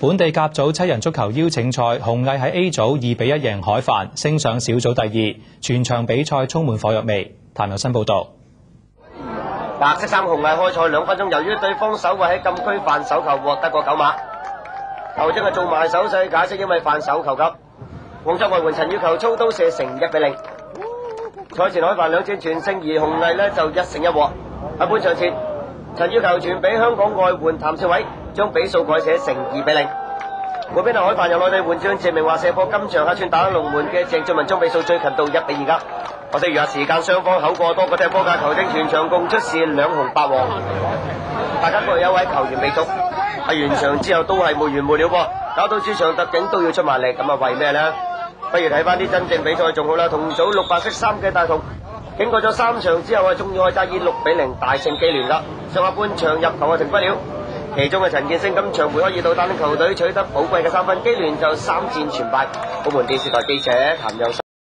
本地甲組七人足球邀請賽，紅藝喺 A 組二比一贏海帆，升上小組第二。全場比賽充滿火藥味。譚友新報導。白色衫紅藝開賽兩分鐘，由於對方守衞喺禁區犯手球，獲得個九碼。球證係做埋手勢解釋，因為犯手球急。黃作外援陳耀球操刀射成一比零。賽前海帆兩戰全勝，而紅藝呢就一勝一和。喺半場前，陳耀球傳俾香港外援譚少偉，將比數改寫成二比零。嗰邊係海帆由內地援將謝明華射破今場客串打龍門嘅鄭俊文，将比數追近到一比二噶。可惜餘下時間，雙方口過多个踢波架球證全場共出示兩紅八黃，大家各有一位球員被捉。喺完場之後都係沒完沒了噃，搞到主場特警都要出埋力，咁啊為咩呢？不如睇翻啲真正比賽仲好啦。同組綠白色衫嘅大同，經過咗三場之後啊，終於可以以六比零大勝機聯啦。上下半場入球啊停不了，其中嘅陈建升今場梅開二度帶領球队取得宝贵嘅三分，機聯就三战全败。澳门电视台记者譚陽。